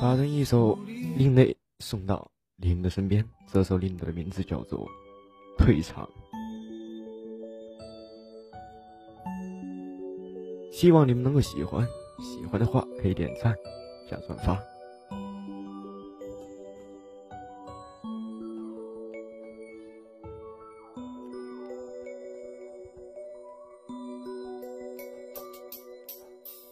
把人一首另类送到林的身边，这首林的名字叫做《退场》。希望你们能够喜欢，喜欢的话可以点赞、加转发。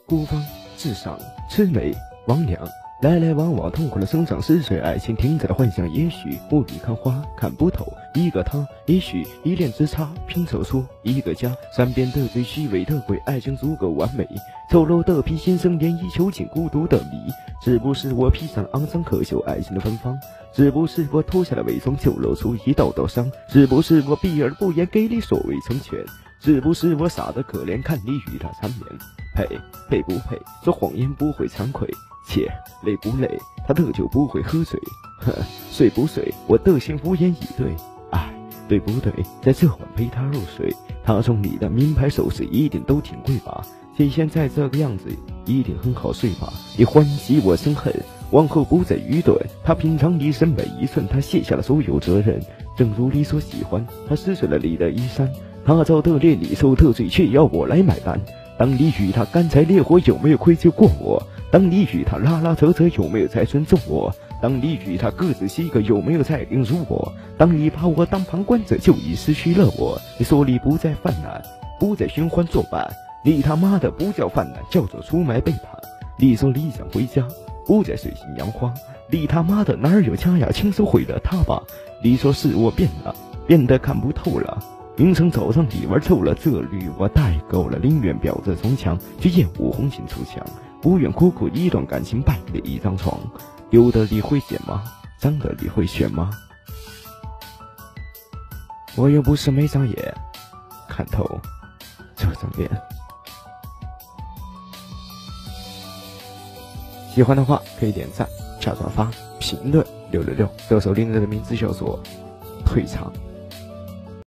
孤芳自赏，魑魅魍魉。来来往往，痛苦的生长逝水，爱情停在了幻想。也许雾里看花看不透，一个他，也许一念之差拼凑出一个家。善变的最虚伪的鬼，爱情足够完美。丑陋的皮，先生涟漪，囚禁孤独的你。是不是我披上肮脏可羞爱情的芬芳？是不是我脱下了伪装，就露出一道道伤？是不是我避而不言，给你所谓成全？是不是我傻得可怜，看你与他缠绵？配配不配？说谎言不会惭愧。切，累不累？他特就不会喝醉。呵，睡不睡？我德行无言以对。哎，对不对？在这晚陪他入睡。他送你的名牌首饰一定都挺贵吧？你现在这个样子，一定很好睡吧？你欢喜我生恨，往后不再愚钝。他品尝一生每一寸，他卸下了所有责任。正如你所喜欢，他撕碎了你的衣衫。他遭得烈，你受特罪，却要我来买单。当你与他干柴烈火，有没有愧疚过我？当你与他拉拉扯扯，有没有在尊重我？当你与他各自西个，有没有在凌辱我？当你把我当旁观者，就已失去了我。你说你不再犯难，不再寻欢作伴，你他妈的不叫犯难，叫做出卖背叛。你说你想回家，不再水性杨花，你他妈的哪有家呀？亲手毁了他吧。你说是我变了，变得看不透了。明晨早上你玩透了，这绿我带够了，宁愿婊子从强，却厌恶红杏出墙。不愿苦苦一段感情败给一张床，有的你会捡吗？脏的你会选吗？我又不是没长眼，看透这张脸。喜欢的话可以点赞、加转发、评论六六六。这首令人的名字叫做《退场》。